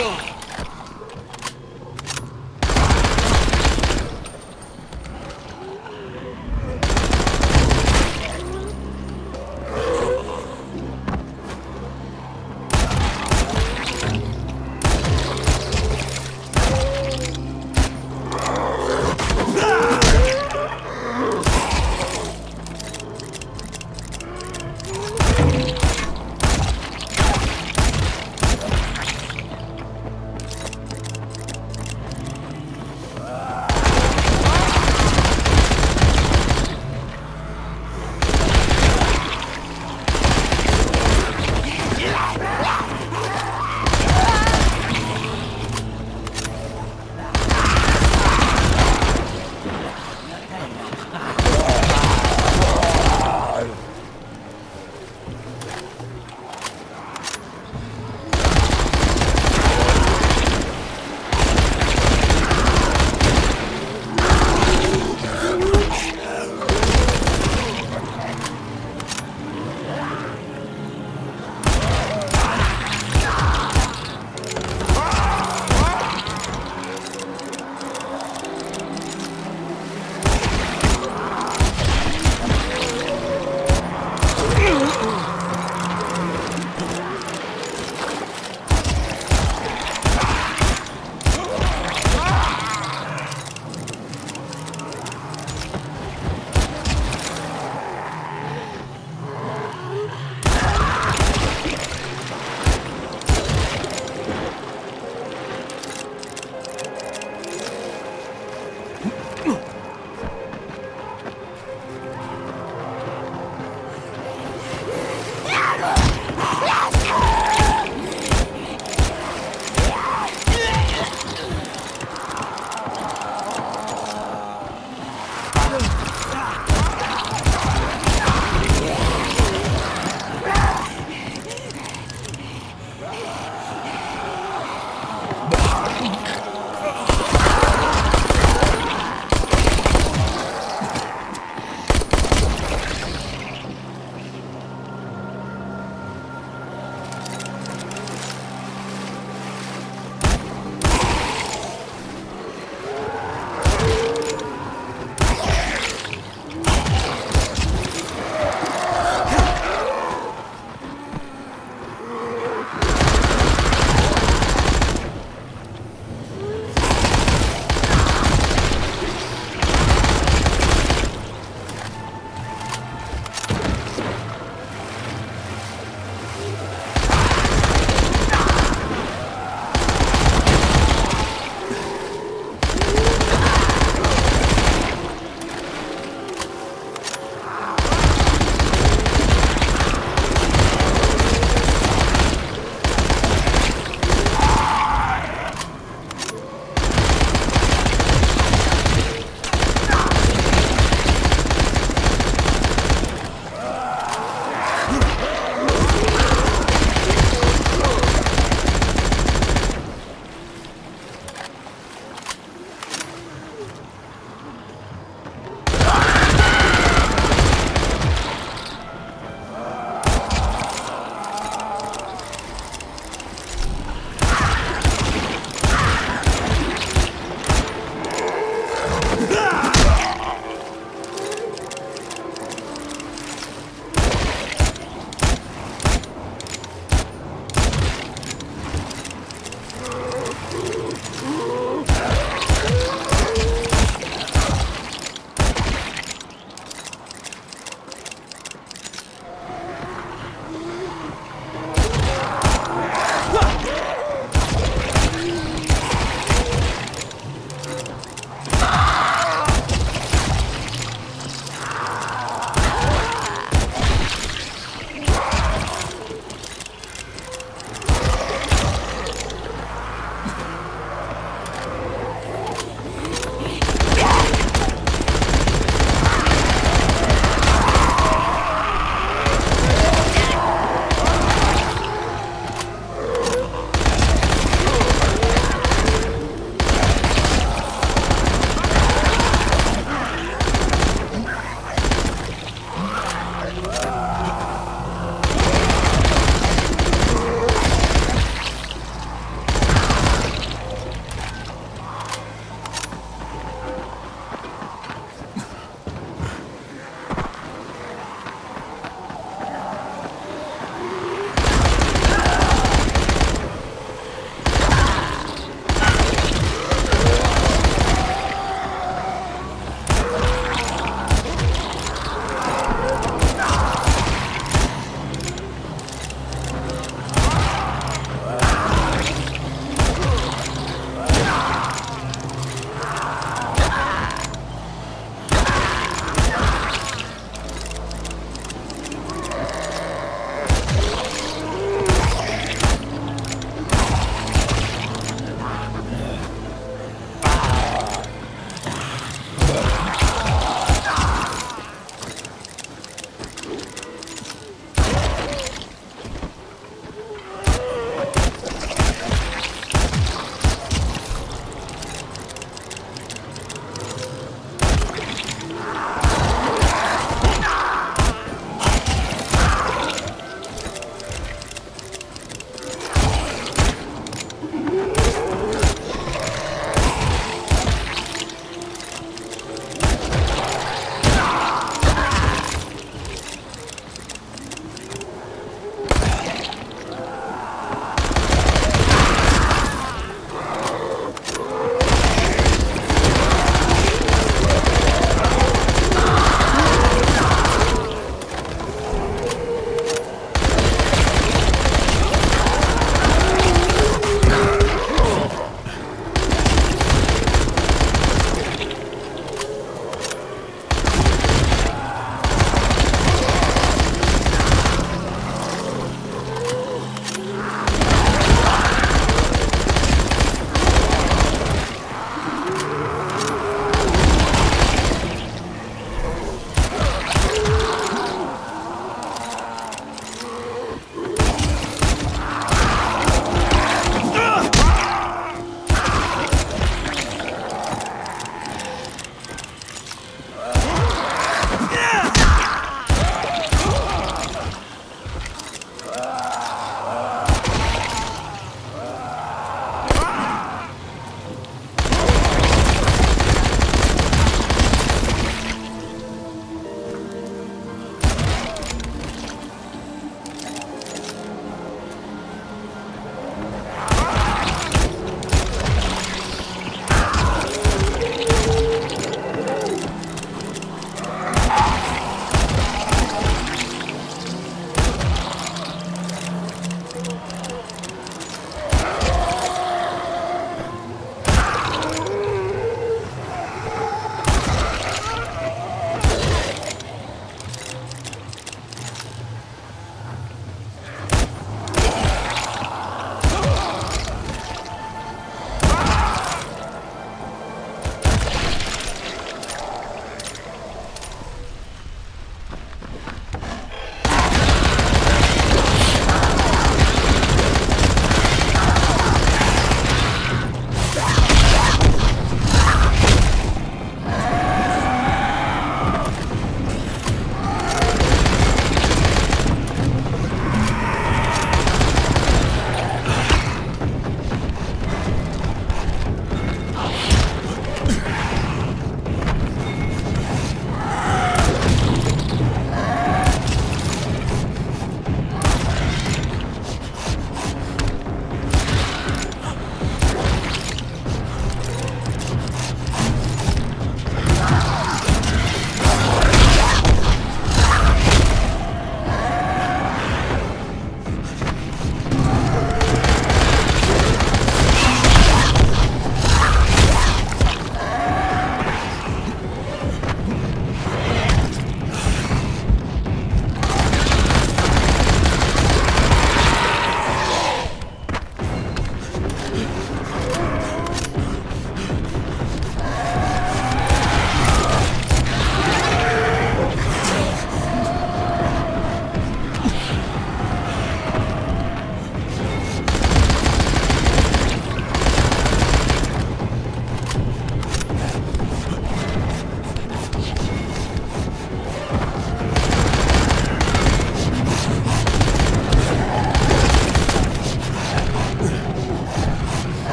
Oh.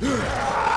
Ugh!